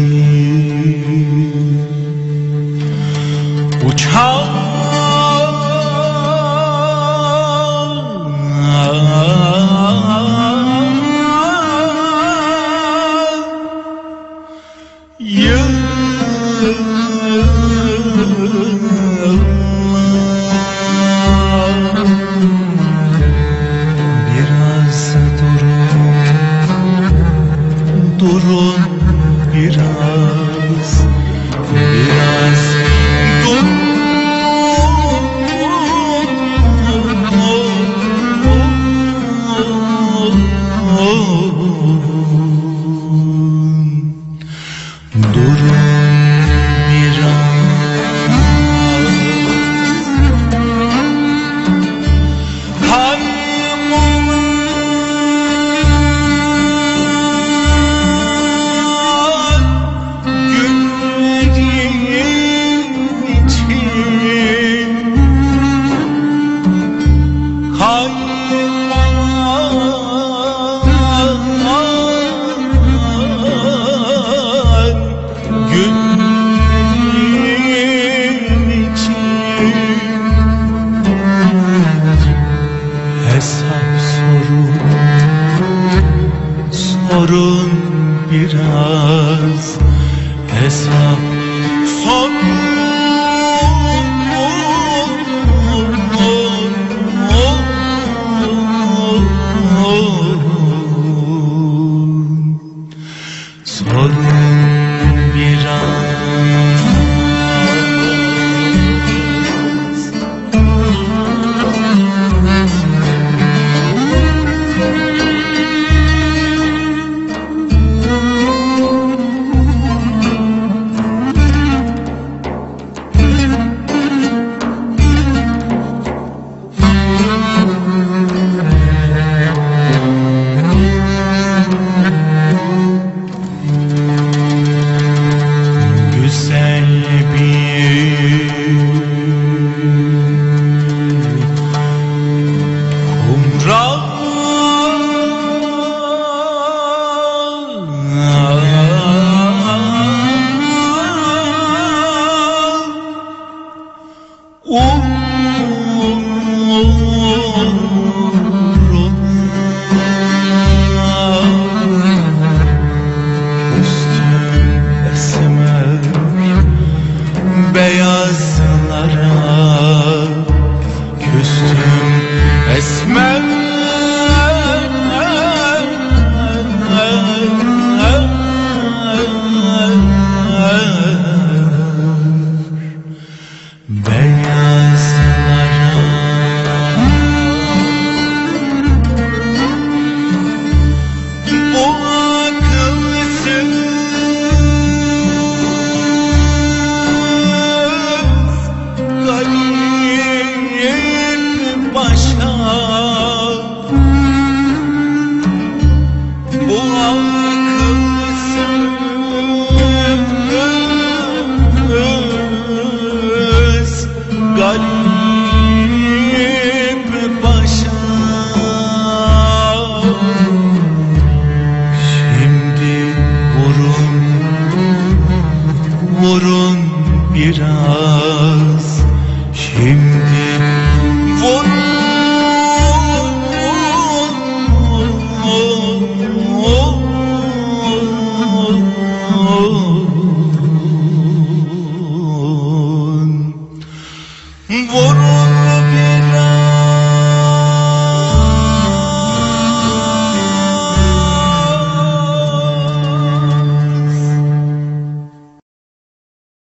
嗯，我唱。निरा biraz Hesap. Sorun biraz. Şimdi